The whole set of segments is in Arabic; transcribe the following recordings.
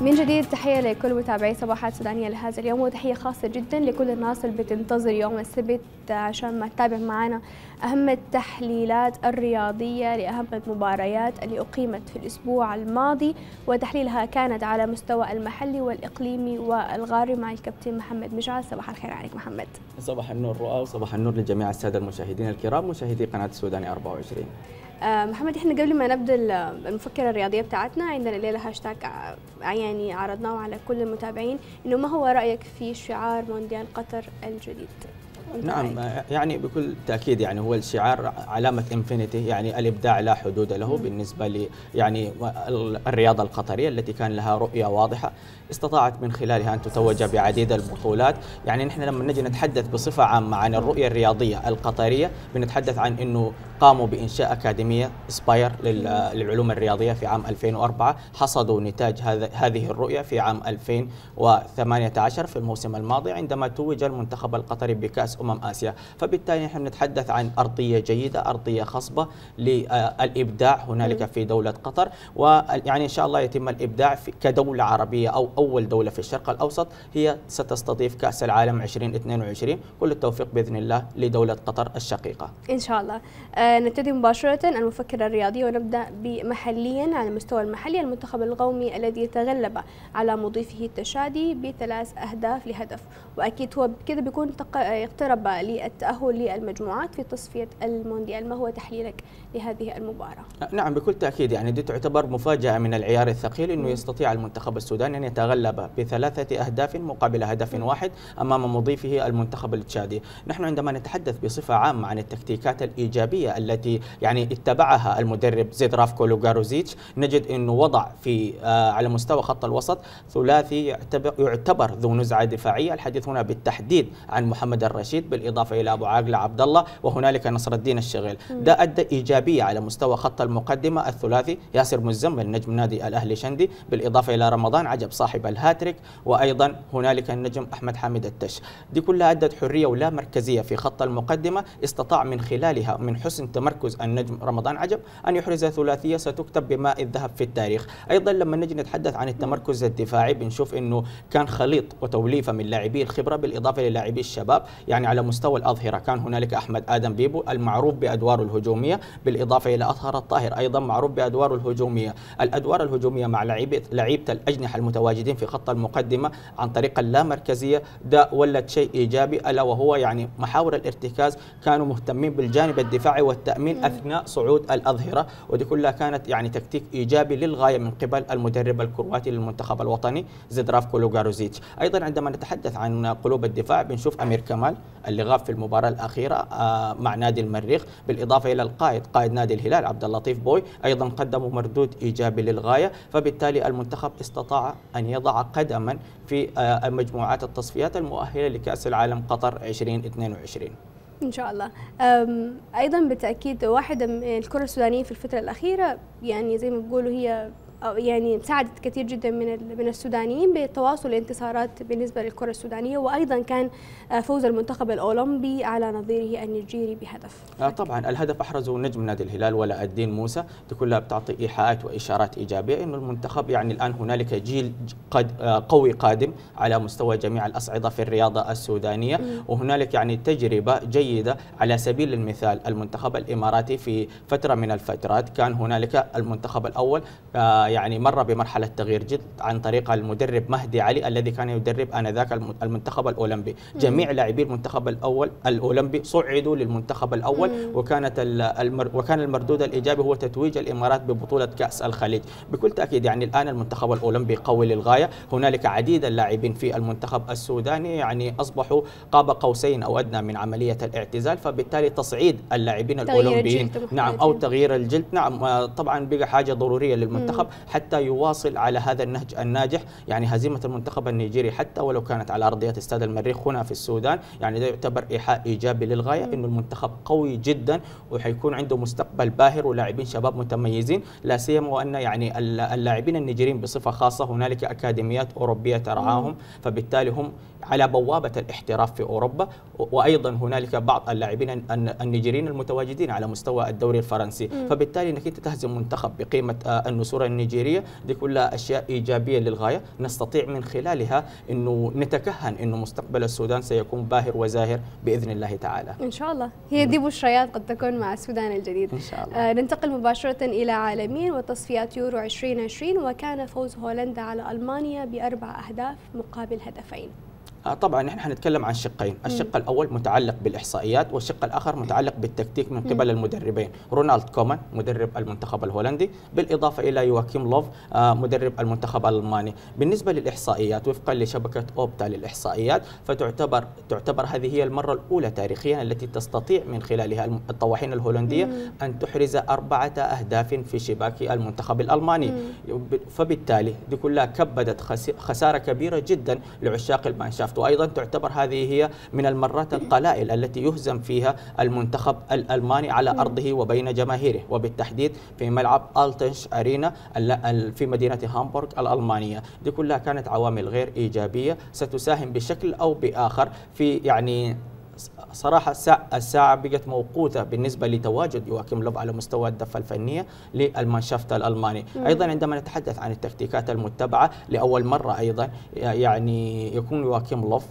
من جديد تحية لكل متابعي صباحات سودانية لهذا اليوم وتحية خاصة جدا لكل الناس اللي بتنتظر يوم السبت عشان ما تتابع معنا أهم التحليلات الرياضية لأهم المباريات اللي أقيمت في الأسبوع الماضي وتحليلها كانت على مستوى المحلي والإقليمي والغاري مع الكابتن محمد مجعل. صباح الخير عليك محمد. صباح النور رؤى وصباح النور لجميع السادة المشاهدين الكرام مشاهدي قناة السوداني 24 آه، محمد إحنا قبل ما نبدأ المفكرة الرياضية بتاعتنا عندنا الليلة هاشتاج يعني عرضناه على كل المتابعين إنه ما هو رأيك في شعار مونديال قطر الجديد؟ نعم يعني بكل تأكيد يعني هو الشعار علامة infinity يعني الإبداع لا حدود له بالنسبة ل يعني الرياضه القطرية التي كان لها رؤية واضحة استطاعت من خلالها أن تتوج بعديد البطولات. يعني نحن لما نجي نتحدث بصفة عامة عن الرؤية الرياضية القطرية بنتحدث عن إنه قاموا بإنشاء أكاديمية سباير للعلوم الرياضية في عام 2004 حصدوا نتاج هذه الرؤية في عام 2018 في الموسم الماضي عندما توج المنتخب القطري بكأس أمم آسيا. فبالتالي نحن نتحدث عن أرضية جيدة أرضية خصبة للإبداع هنالك في دولة قطر. ويعني إن شاء الله يتم الإبداع في كدولة عربية أو أول دولة في الشرق الأوسط. هي ستستضيف كأس العالم 2022 كل التوفيق بإذن الله لدولة قطر الشقيقة. إن شاء الله. آه نبتدي مباشرة. المفكرة الرياضية ونبدأ بمحليا على المستوى المحلي. المنتخب القومي الذي تغلب على مضيفه التشادي بثلاث أهداف لهدف. وأكيد هو كده بيكون اقترب للتأهل للمجموعات في تصفية المونديال. ما هو تحليلك لهذه المباراة؟ نعم بكل تأكيد. يعني دي تعتبر مفاجأة من العيار الثقيل إنه يستطيع المنتخب السوداني أن يتغلب بثلاثة أهداف مقابل هدف واحد أمام مضيفه المنتخب التشادي. نحن عندما نتحدث بصفة عامة عن التكتيكات الإيجابية التي يعني اتبعها المدرب زيدراف لوغاروزيتش نجد انه وضع في آه على مستوى خط الوسط ثلاثي يعتبر, يعتبر ذو نزعة دفاعية. الحديث هنا بالتحديد عن محمد الرشيد بالإضافة إلى أبو عاقله عبد الله وهنالك نصر الدين الشغيل. ده أدى إيجابية على مستوى خط المقدمة الثلاثي ياسر مزمل نجم نادي الأهلي شندي. بالإضافة إلى رمضان عجب صاحب الهاتريك. وأيضا هنالك النجم أحمد حامد التش. دي كلها أدت حرية ولا مركزية في خط المقدمة. استطاع من خلالها من حسن تمركز النجم رمضان عجب أن يحرز ثلاثية ستكتب بماء الذهب في التاريخ. أيضا لما نجي نتحدث عن التمركز الدفاعي بنشوف إنه كان خليط وتوليفة من لاعبي الخبرة بالإضافة للاعبي الشباب. يعني على مستوى الأظهرة كان هنالك أحمد آدم بيبو المعروف بادواره الهجومية بالإضافة إلى اطهر الطاهر أيضا معروف بادواره الهجومية. الأدوار الهجومية مع لعيبه لعيبة الأجنحة المتواجدين في خط المقدمة عن طريق اللامركزية ده ولد شيء إيجابي ألا وهو يعني محاور الارتكاز. كانوا مهتمين بالجانب الدفاعي والتأمين أثناء صعود الأظهرة ودي كلها كانت يعني تكتيك إيجابي للغاية من قبل المدرب الكرواتي للمنتخب الوطني زدرافكو لوغاروزيتش. أيضا عندما نتحدث عن قلوب الدفاع بنشوف أمير كمال اللي غاب في المباراة الأخيرة آه، مع نادي المريخ بالإضافة إلى القائد قائد نادي الهلال عبد اللطيف بوي أيضا قدموا مردود إيجابي للغاية فبالتالي المنتخب استطاع أن يضع قدما في آه، مجموعات التصفيات المؤهلة لكأس العالم قطر 2022 إن شاء الله. أيضا بالتأكيد واحدة الكرة السودانية في الفترة الأخيرة يعني زي ما بيقولوا هي يعني ساعدت كثير جدا من من السودانيين بتواصل الانتصارات بالنسبة للكرة السودانية وأيضا كان آه، فوز المنتخب الأولمبي على نظيره النيجيري بهدف. آه طبعا الهدف احرزه نجم نادي الهلال ولا الدين موسى دي كلها بتعطي إيحاءات وإشارات إيجابية إنه المنتخب يعني الآن هنالك جيل قد آه قوي قادم على مستوى جميع الأصعدة في الرياضة السودانية م. وهنالك يعني تجربة جيدة على سبيل المثال المنتخب الإماراتي في فترة من الفترات كان هنالك المنتخب الأول يعني مر بمرحلة تغيير جد عن طريق المدرب مهدي علي الذي كان يدرب آنذاك المنتخب الأولمبي. جميع لاعبي المنتخب الأول الأولمبي صعدوا للمنتخب الأول. وكانت المر وكان المردود الإيجابي هو تتويج الإمارات ببطولة كأس الخليج. بكل تأكيد يعني الآن المنتخب الأولمبي قوي للغاية. هنالك عديد اللاعبين في المنتخب السوداني. يعني أصبحوا قاب قوسين أو أدنى من عملية الاعتزال فبالتالي تصعيد اللاعبين الأولمبيين. نعم أو تغيير الجلد. نعم طبعا بقى حاجة ضرورية للمنتخب. حتى يواصل على هذا النهج الناجح يعني هزيمة المنتخب النيجيري حتى ولو كانت على أرضية استاد المريخ هنا في السودان يعني ده يعتبر إيحاء إيجابي للغاية إنه المنتخب قوي جدا وحيكون عنده مستقبل باهر ولاعبين شباب متميزين لا سيما وأن يعني اللاعبين النيجيريين بصفة خاصة هنالك أكاديميات أوروبية ترعاهم فبالتالي هم على بوابة الاحتراف في أوروبا وأيضا هنالك بعض اللاعبين النيجيريين المتواجدين على مستوى الدوري الفرنسي. م. فبالتالي إنك أنت تهزم منتخب بقيمة آه، النسور النيجيرية دي كلها أشياء إيجابية للغاية. نستطيع من خلالها إنه نتكهن إنه مستقبل السودان سيكون باهر وزاهر بإذن الله تعالى. إن شاء الله. هي دي بشريات قد تكون مع السودان الجديد. إن شاء الله. آه ننتقل مباشرة إلى عالمين وتصفيات يورو 2020 وكان فوز هولندا على ألمانيا بأربع أهداف مقابل هدفين. طبعا نحن حنتكلم عن شقين، الشق الأول متعلق بالإحصائيات والشق الآخر متعلق بالتكتيك من قبل المدربين، رونالد كومان مدرب المنتخب الهولندي بالإضافة إلى يواكيم لوف آه، مدرب المنتخب الألماني، بالنسبة للإحصائيات وفقا لشبكة أوبتا للإحصائيات فتعتبر تعتبر هذه هي المرة الأولى تاريخيا التي تستطيع من خلالها الطواحين الهولندية أن تحرز أربعة أهداف في شباك المنتخب الألماني، فبالتالي دي كلها كبدت خسارة كبيرة جدا لعشاق المانشافت درافت وأيضا تعتبر هذه هي من المرات القلائل التي يهزم فيها المنتخب الالماني على أرضه وبين جماهيره. وبالتحديد في ملعب ألتنش أرينا في مدينة هامبورغ الألمانية. دي كلها كانت عوامل غير إيجابية ستساهم بشكل أو بآخر في يعني صراحة الساعة بقت موقوتة بالنسبة لتواجد يواكيم لوف على مستوى الدفة الفنية للمانشافت الألماني. أيضا عندما نتحدث عن التكتيكات المتبعة لأول مرة أيضا يعني يكون يواكيم لوف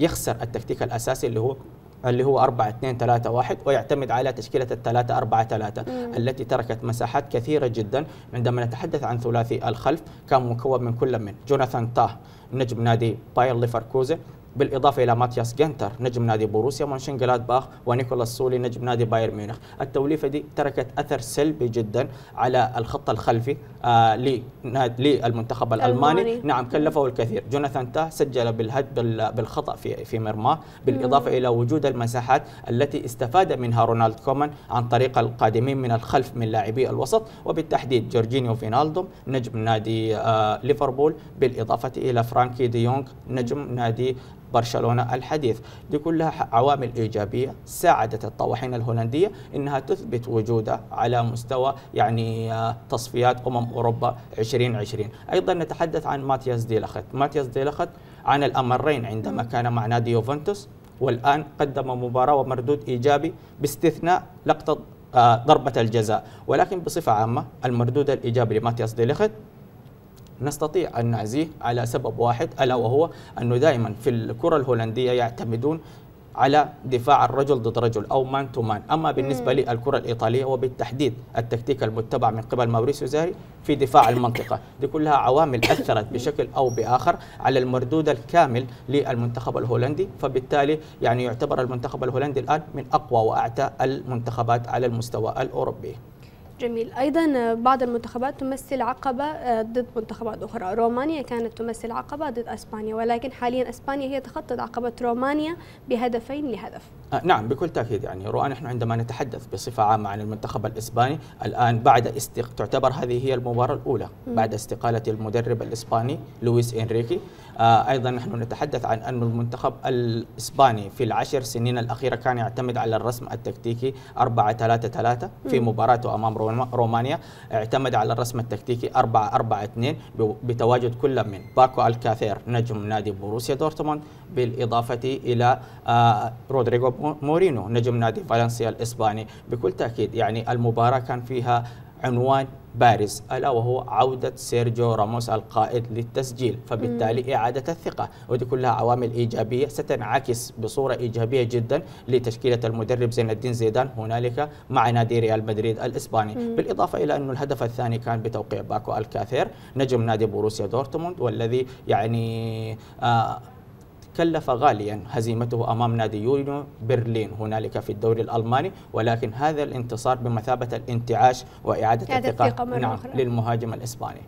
يخسر التكتيك الأساسي اللي هو اللي هو 4 2 3 1 ويعتمد على تشكيلة الثلاثة 4 3 التي تركت مساحات كثيرة جدا. عندما نتحدث عن ثلاثي الخلف كان مكون من كل من جوناثان تاه نجم نادي باير ليفركوزن بالإضافة إلى ماتياس جنتر نجم نادي بوروسيا باخ ونيكولاس سولي نجم نادي باير ميونخ. التوليفة دي تركت أثر سلبي جدا على الخط الخلفي آه للمنتخب الألماني. الماني. نعم كلفه الكثير. جوناثان تاه سجل بالهد بالخطأ في في مرماه بالإضافة مم. إلى وجود المساحات التي استفاد منها رونالد كومان عن طريق القادمين من الخلف من لاعبي الوسط. وبالتحديد جورجينيو فينالدوم نجم نادي آه ليفربول. بالإضافة إلى فرانكي ديونغ نجم نادي برشلونة. الحديث دي كلها عوامل إيجابية ساعدت الطواحين الهولندية إنها تثبت وجودها على مستوى يعني آه، تصفيات أمم أوروبا 2020 أيضا نتحدث عن ماتياس ديلخت. ماتياس ديلخت عانى الأمرين عندما كان مع نادي يوفنتوس والآن قدم مباراة ومردود إيجابي باستثناء لقطة آه، ضربة الجزاء. ولكن بصفة عامة المردود الإيجابي لماتياس ديلخت نستطيع أن نعزيه على سبب واحد ألا وهو أنه دائما في الكرة الهولندية يعتمدون على دفاع الرجل ضد رجل أو man to man، أما بالنسبة للكرة الإيطالية وبالتحديد التكتيك المتبع من قبل ماوريسيو ساري في دفاع المنطقة، دي كلها عوامل أثرت بشكل أو بآخر على المردود الكامل للمنتخب الهولندي، فبالتالي يعني يعتبر المنتخب الهولندي الآن من أقوى وأعتى المنتخبات على المستوى الأوروبي. جميل. أيضا بعض المنتخبات تمثل عقبة آه، ضد منتخبات أخرى. رومانيا كانت تمثل عقبة ضد أسبانيا ولكن حاليا أسبانيا هي تخطت عقبة رومانيا بهدفين لهدف. آه نعم بكل تأكيد يعني. رؤى نحن عندما نتحدث بصفة عامة عن المنتخب الإسباني الآن بعد استق... تعتبر هذه هي المباراة الأولى. م. بعد استقالة المدرب الإسباني لويس إنريكي. آه أيضا نحن نتحدث عن أن المنتخب الإسباني في العشر سنين الأخيرة كان يعتمد على الرسم التكتيكي 4 3 3 في مباراته أمام رومانيا. اعتمد على الرسم التكتيكي 4 4 2 بتواجد كل من باكو الكاثير نجم نادي بوروسيا دورتموند بالإضافة إلى آه رودريغو مورينو نجم نادي فالنسيا الإسباني. بكل تأكيد يعني المباراة كان فيها عنوان بارز ألا وهو عودة سيرجيو راموس القائد للتسجيل فبالتالي مم. إعادة الثقة ودي كلها عوامل إيجابية ستنعكس بصورة إيجابية جدا لتشكيلة المدرب زين الدين زيدان هنالك مع نادي ريال مدريد الإسباني مم. بالإضافة إلى انه الهدف الثاني كان بتوقيع باكو الكاثير نجم نادي بوروسيا دورتموند والذي يعني آه كلف غاليا هزيمته أمام نادي يونيو برلين هنالك في الدوري الألماني ولكن هذا الانتصار بمثابة الانتعاش وإعادة الثقه نعم للمهاجم الإسباني.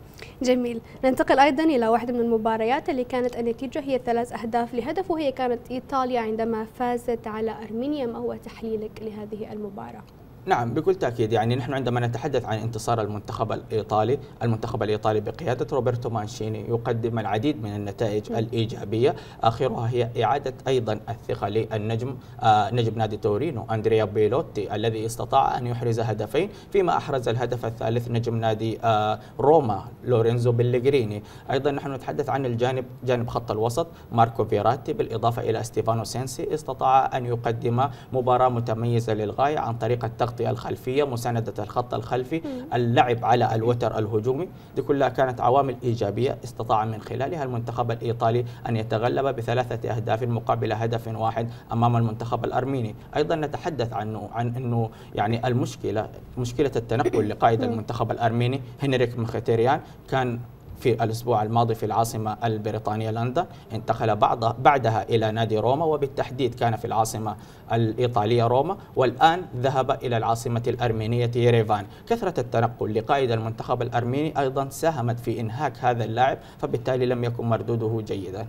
جميل، ننتقل أيضا إلى واحدة من المباريات اللي كانت النتيجة هي ثلاث أهداف لهدف وهي كانت إيطاليا عندما فازت على أرمينيا، ما هو تحليلك لهذه المباراة؟ نعم بكل تأكيد. يعني نحن عندما نتحدث عن انتصار المنتخب الإيطالي، المنتخب الإيطالي بقيادة روبرتو مانشيني يقدم العديد من النتائج م. الإيجابية، آخرها هي إعادة أيضا الثقة للنجم آه نجم نادي تورينو أندريا بيلوتي الذي استطاع أن يحرز هدفين، فيما أحرز الهدف الثالث نجم نادي آه روما لورينزو بلغريني، أيضا نحن نتحدث عن الجانب جانب خط الوسط. ماركو فيراتي بالإضافة إلى ستيفانو سينسي استطاع أن يقدم مباراة متميزة للغاية عن طريق التغطيه الخلفية، مساندة الخط الخلفي، اللعب على الوتر الهجومي، دي كلها كانت عوامل إيجابية استطاع من خلالها المنتخب الإيطالي أن يتغلب بثلاثة أهداف مقابل هدف واحد أمام المنتخب الأرميني، أيضا نتحدث عنه عن إنه يعني المشكلة مشكلة التنقل لقائد المنتخب الأرميني هنريك مختيريان كان في الأسبوع الماضي في العاصمة البريطانية لندن انتقل بعض بعدها إلى نادي روما وبالتحديد كان في العاصمة الإيطالية روما والآن ذهب إلى العاصمة الأرمينية يريفان كثرة التنقل لقائد المنتخب الأرميني أيضا ساهمت في إنهاك هذا اللاعب فبالتالي لم يكن مردوده جيدا.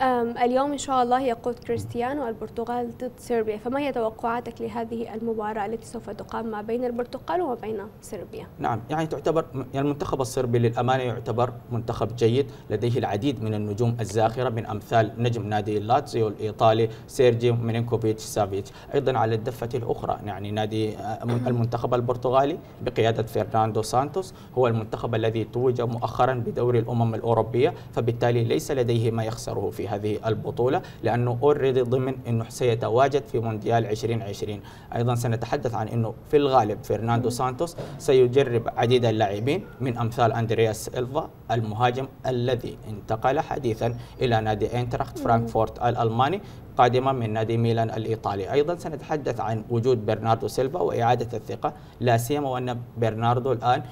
اليوم إن شاء الله يقود كريستيانو البرتغال ضد صربيا فما هي توقعاتك لهذه المباراة التي سوف تقام ما بين البرتغال وما بين صربيا نعم يعني تعتبر يعني المنتخب الصربي للأمانة يعتبر منتخب جيد. لديه العديد من النجوم الزاخرة من أمثال نجم نادي لاتزيو الإيطالي سيرجي ميلينكوفيتش سافيتش. أيضا على الدفة الأخرى يعني نادي المنتخب البرتغالي بقيادة فرناندو سانتوس هو المنتخب الذي توج مؤخرا بدوري الأمم الأوروبية فبالتالي ليس لديه ما يخسره في هذه البطولة لأنه already ضمن أنه سيتواجد في مونديال 2020 أيضا سنتحدث عن أنه في الغالب فرناندو سانتوس سيجرب عديد اللاعبين من أمثال أندرياس سيلفا المهاجم الذي انتقل حديثا إلى نادي أينتراخت فرانكفورت الألماني. قادمة من نادي ميلان الإيطالي. أيضا سنتحدث عن وجود برناردو سيلفا وإعادة الثقة. لا سيما وأن برناردو الآن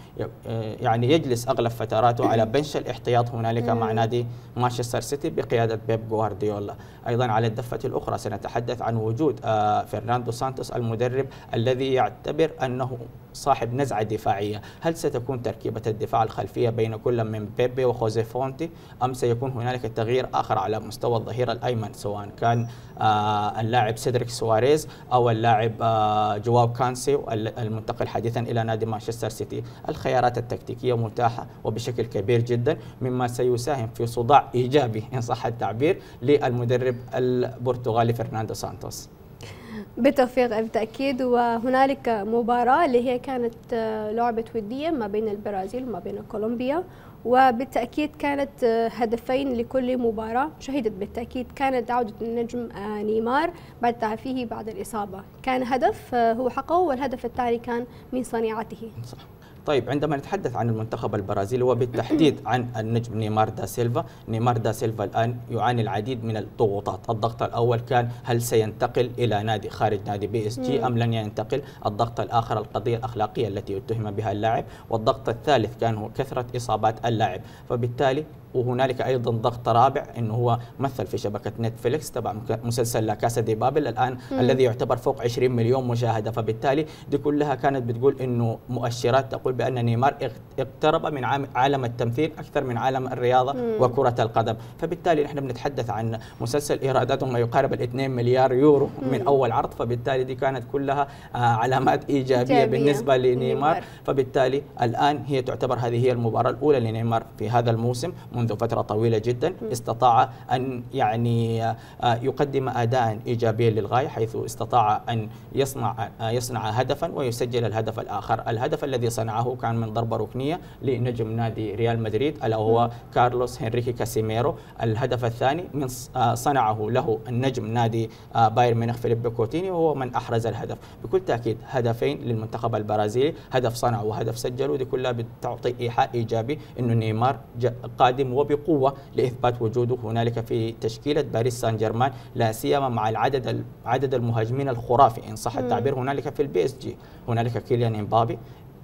يعني يجلس أغلب فتراته على bench الاحتياط هنالك مع نادي مانشستر سيتي بقيادة بيب جوارديولا أيضا على الدفة الأخرى سنتحدث عن وجود فرناندو سانتوس المدرب الذي يعتبر أنه صاحب نزعة دفاعية. هل ستكون تركيبة الدفاع الخلفية بين كل من بيبي وخوزي فونتي أم سيكون هنالك تغيير آخر على مستوى الظهير الأيمن سواء كان آه اللاعب سيدريك سواريز أو اللاعب آه جواو كانسيو المنتقل حديثا إلى نادي مانشستر سيتي. الخيارات التكتيكية متاحة وبشكل كبير جدا مما سيساهم في صداع إيجابي إن صح التعبير للمدرب البرتغالي فرناندو سانتوس. بالتوفيق بالتأكيد. وهنالك مباراة اللي هي كانت لعبة ودية ما بين البرازيل وما بين كولومبيا. وبالتأكيد كانت هدفين لكل مباراة. شهدت بالتأكيد كانت عودة النجم نيمار. بعد تعافيه بعد الإصابة. كان هدف هو حقه والهدف الثاني كان من صنيعته. صح. طيب عندما نتحدث عن المنتخب البرازيلي وبالتحديد عن النجم نيمار دا سيلفا نيمار دا سيلفا الآن يعاني العديد من الضغوطات. الضغط الأول كان هل سينتقل إلى نادي خارج نادي بي إس جي أم لن ينتقل؟ الضغط الآخر القضية الأخلاقية التي اتهم بها اللاعب. والضغط الثالث كان هو كثرة إصابات اللاعب. فبالتالي وهنالك أيضا ضغط رابع إنه هو مثل في شبكة نتفليكس تبع مسلسل لا كاسا دي بابل الآن مم. الذي يعتبر فوق 20 مليون مشاهدة فبالتالي دي كلها كانت بتقول إنه مؤشرات تقول بأن نيمار اقترب من عالم التمثيل أكثر من عالم الرياضة مم. وكرة القدم فبالتالي نحن بنتحدث عن مسلسل إيراداته ما يقارب ال 2 مليار يورو مم. من أول عرض فبالتالي دي كانت كلها علامات إيجابية إيجابية. بالنسبة لنيمار فبالتالي الآن هي تعتبر هذه هي المباراة الأولى لنيمار في هذا الموسم منذ فترة طويلة جدا استطاع أن يعني آه، يقدم أداء إيجابيا للغاية حيث استطاع أن يصنع آه، يصنع هدفا ويسجل الهدف الآخر. الهدف الذي صنعه كان من ضربة ركنية لنجم نادي ريال مدريد ألا هو كارلوس هنريكي كاسيميرو. الهدف الثاني من آه، صنعه له النجم نادي بايرن ميونخ فيليب كوتينيو وهو من أحرز الهدف. بكل تأكيد هدفين للمنتخب البرازيلي هدف صنعه وهدف سجله دي كلها بتعطي إيحاء إيجابي أنه نيمار قادم وبقوة لإثبات وجوده. هنالك في تشكيلة باريس سان جيرمان لا سيما مع العدد عدد المهاجمين الخرافي. إن صح التعبير هنالك في البي إس جي هنالك كيليان إمبابي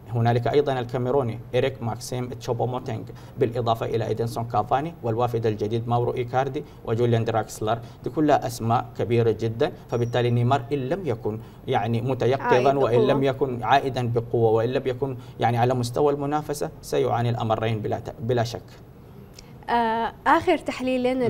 هنالك أيضا الكاميروني إريك ماكسيم تشوبو موتينغ بالإضافة إلى إيدنسون كافاني والوافد الجديد ماورو إيكاردي وجوليان دراكسلر. دي كلها أسماء كبيرة جدا. فبالتالي نيمار إن لم يكن يعني متيقظا وإن لم يكن عائدا بقوة وإن لم يكن يعني على مستوى المنافسة سيعاني الأمرين بلا بلا شك. آخر تحليل لنا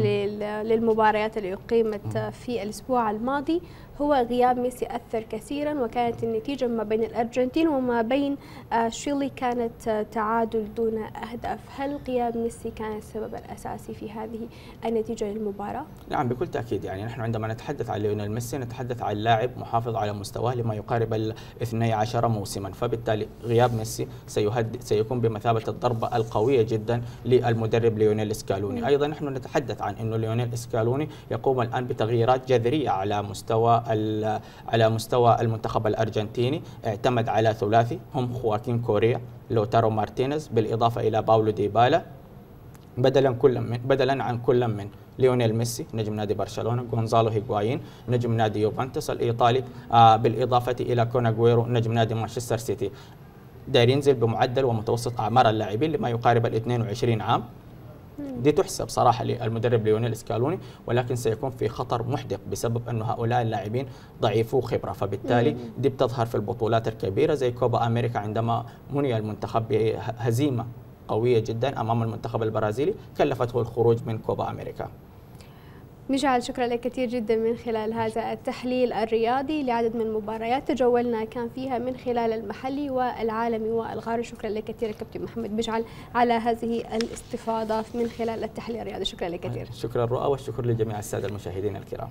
للمباريات اللي أقيمت في الأسبوع الماضي هو غياب ميسي أثر كثيرا وكانت النتيجة ما بين الأرجنتين وما بين آه، شيلي كانت آه، تعادل دون أهداف. هل غياب ميسي كان السبب الأساسي في هذه النتيجة للمباراة؟ نعم بكل تأكيد. يعني نحن عندما نتحدث عن ليونيل ميسي نتحدث عن لاعب محافظ على مستواه لما يقارب ال 12 موسما. فبالتالي غياب ميسي سيهد سيكون بمثابة الضربة القوية جدا للمدرب ليونيل إسكالوني. أيضا نحن نتحدث عن أنه ليونيل إسكالوني يقوم الآن بتغييرات جذرية على مستوى على مستوى المنتخب الأرجنتيني. اعتمد على ثلاثي هم خواكين كوريا لوتارو مارتينيز بالإضافة إلى باولو ديبالا. بدلا كل من بدلا عن كل من ليونيل ميسي نجم نادي برشلونة غونزالو هيغوايين نجم نادي يوفنتوس الإيطالي آه بالإضافة إلى كون أغويرو نجم نادي مانشستر سيتي. داير ينزل بمعدل ومتوسط أعمار اللاعبين لما يقارب ال 22 عام. دي تحسب صراحة للمدرب ليونيل اسكالوني ولكن سيكون في خطر محدق بسبب انه هؤلاء اللاعبين ضعيفو خبرة. فبالتالي دي بتظهر في البطولات الكبيرة زي كوبا أمريكا عندما مني المنتخب بهزيمة قوية جدا أمام المنتخب البرازيلي كلفته الخروج من كوبا أمريكا. مجعل شكرا لك كثير جدا من خلال هذا التحليل الرياضي لعدد من المباريات تجولنا كان فيها من خلال المحلي والعالمي والغار شكرا لك كثير كابتن محمد. مجعل على هذه الاستفاضة من خلال التحليل الرياضي. شكرا لك كثير. شكرا رؤى والشكر لجميع السادة المشاهدين الكرام.